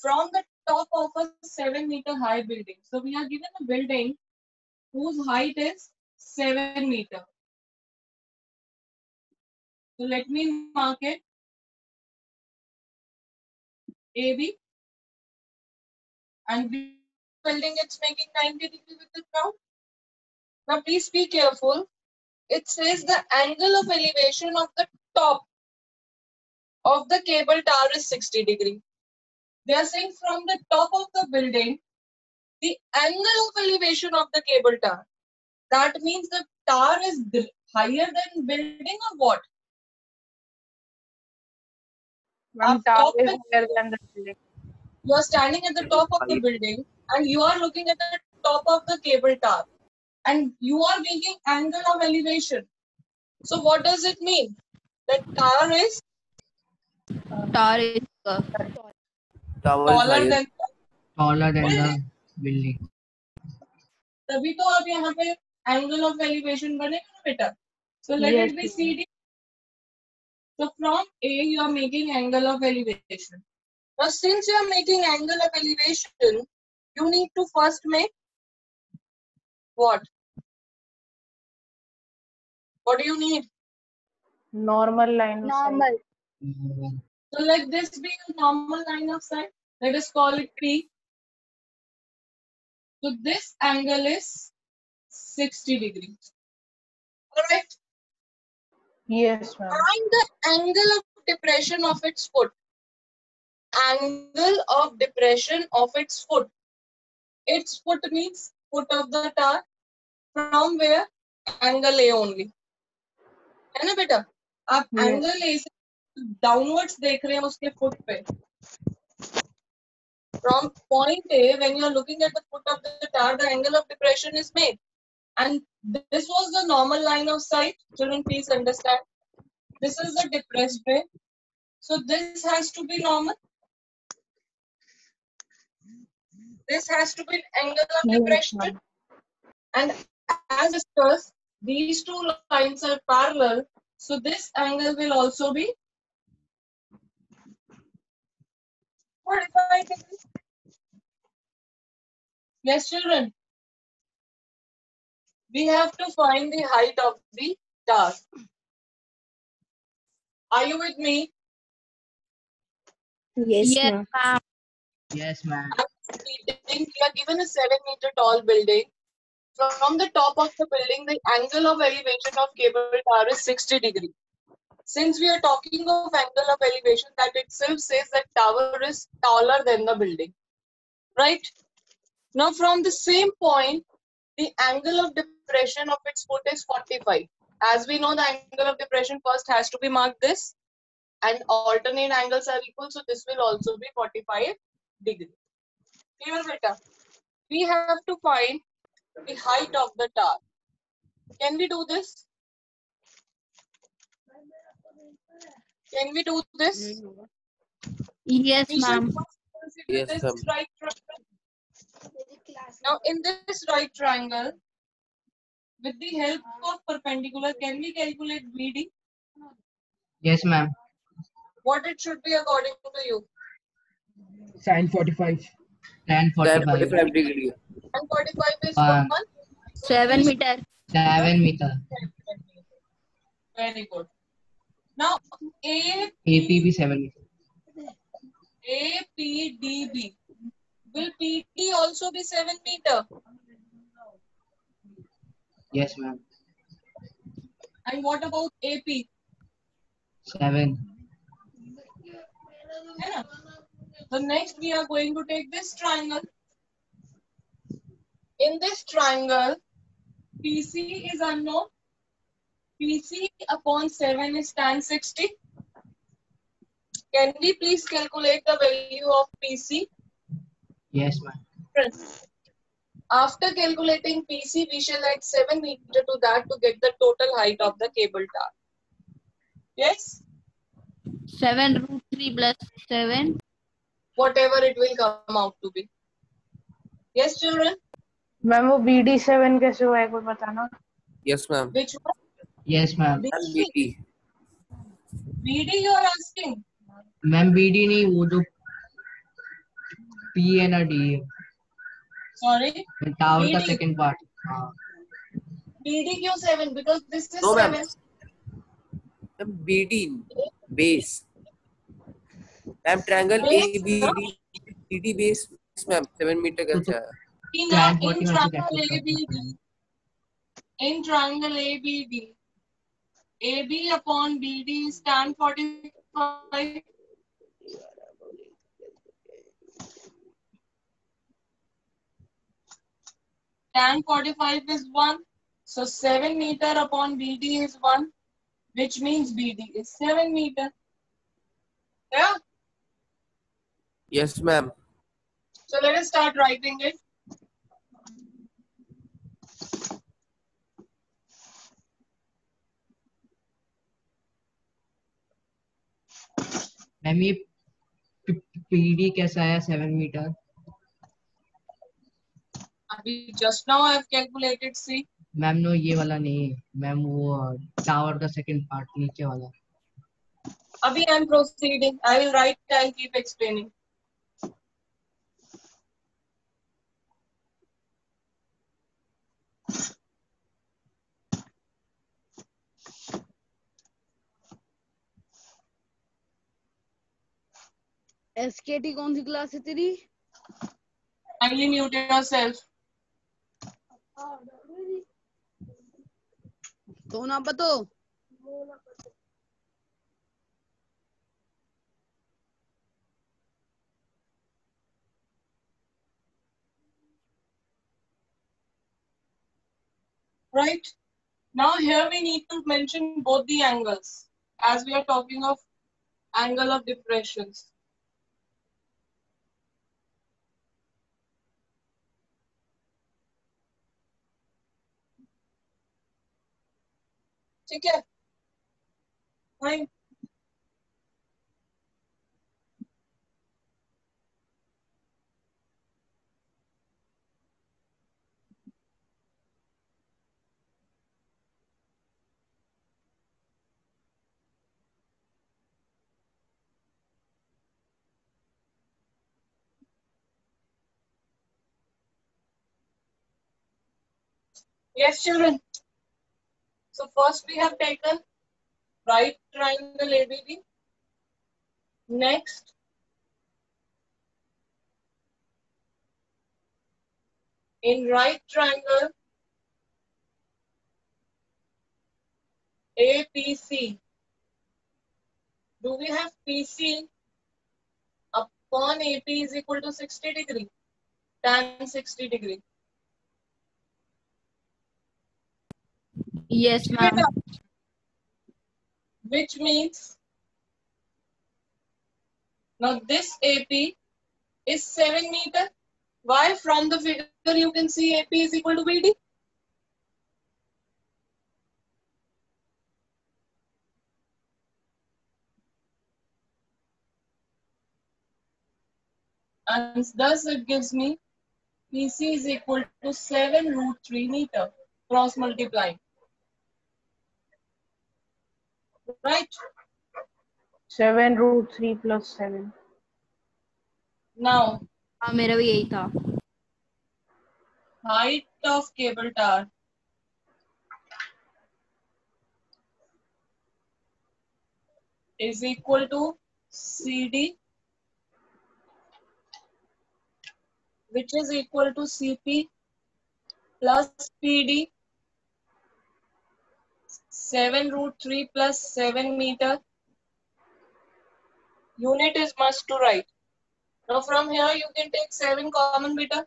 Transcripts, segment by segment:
from the top of a seven meter high building. So we are given a building whose height is seven meter. So let me mark it. AB. And the building it's making 90 degree with the ground. Now please be careful. It says the angle of elevation of the top of the cable tower is 60 degree. They are saying from the top of the building, the angle of elevation of the cable tower. That means the tower is higher than building or what? Ma'am, tower is is- higher than the building. You are standing at the top of the building and you are looking at the top of the cable tower and you are making angle of elevation. So what does it mean? That tower is Tower is uh, तभी तो अब यहाँ पे angle of elevation बनेगा ना बेटा? So let it be CD so from A you are making angle of elevation but since you are making angle of elevation you need to first make what what do you need normal line normal so like this being a normal line of sight. let us call it P so this angle is 60 degrees all right Yes, ma'am. Find the angle of depression of its foot. Angle of depression of its foot. Its foot means foot of the tower. From where? Angle A only. है ना बेटा आप Yes. Angle A से downwards देख रहे हैं उसके foot पे from point A when you are looking at the foot of the tower the angle of depression is made. And this was the normal line of sight. Children please understand. This is the depressed way so this has to be normal. This has to be angle of depression. and as discussed these two lines are parallel. So this angle will also be 45 degrees yes children we have to find the height of the tower are you with me Yes, ma'am. Yes, ma'am. we are given a seven meter tall building. From the top of the building, the angle of elevation of cable tower is 60 degree. Since we are talking of angle of elevation, that itself says that tower is taller than the building. Right? Now from the same point, the angle of depression of its foot is 45. As we know, the angle of depression first has to be marked this and alternate angles are equal. So this will also be 45 degree. Clear, beta? We have to find the height of the tower. Can we do this? Can we do this? Yes, ma'am. Yes, this ma'am. right. Now, in this right triangle, with the help of perpendicular, can we calculate BD? Yes, ma'am. What it should be according to you? Sine 45. Tan 45. 45 degree. And 45 is Uh, one. Seven meter. 7 meter. Very good. Now, A APB 7. APDB. Will PD also be 7 meter? Yes, ma'am. And what about AP? 7. है ना? So next we are going to take this triangle. In this triangle, PC is unknown. PC upon 7 is tan sixty. Can we please calculate the value of PC? Yes, ma'am. After calculating PC, we shall add 7 meter to that to get the total height of the cable tower. Yes? 7 root 3 plus 7. Whatever it will come out to be. Yes, children? Ma'am, वो B D seven कैसे हुआ है कोई बताना yes ma'am yes ma'am. Bd bd you are asking? Ma'am BD नहीं वो जो P हाँ. तो है ना डी सॉरी टावर का सेकंड पार्ट हाँ. बीडी क्यों 7 because this is 7 BD base ma'am triangle A B D BD base ma'am 7 metre का अच्छा in triangle A B D in triangle A B D AB upon BD is tan 45. Tan 45 is 1. So 7 meter upon BD is 1, which means BD is 7 meter. Yeah. Yes, ma'am. So let us start writing it. M E P D कैसा आया seven metre just now I have calculated C ma'am no ये वाला नहीं ma'am वो uh, tower का second part नीचे वाला। अभी I am proceeding I will write I keep explaining एसकेटी कौन सी क्लास है तेरी Kindly mute yourself. तो ना पतो Right? Now here we need to mention both the angles as we are talking of angle of depressions. ठीक है Fine. Yes, children. So first we have taken right triangle ABD. Next, in right triangle APC, do we have PC upon AP is equal to 60 degree, tan 60 degree? Yes, ma'am. which means now this AP is 7 meter. Why? From the figure you can see AP is equal to BD. And thus it gives me PC is equal to 7 root 3 meter cross multiplying. Right? Seven root three plus seven Now, हाँ मेरा भी यही था height of cable tower is equal to CD, which is equal to CP plus PD, 7 root 3 plus 7 meter. Unit is must to write. Now from here you can take 7 common meter.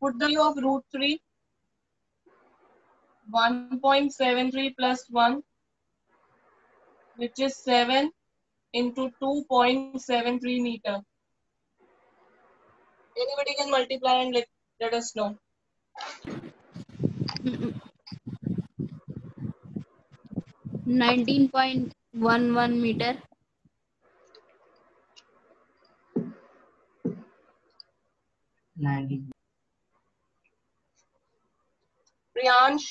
Put the value of root 3. 1.73 plus 1, which is 7 into 2.73 meter. Anybody can multiply and let, let us know. Nineteen point one one meter. Nineteen. Priyansh.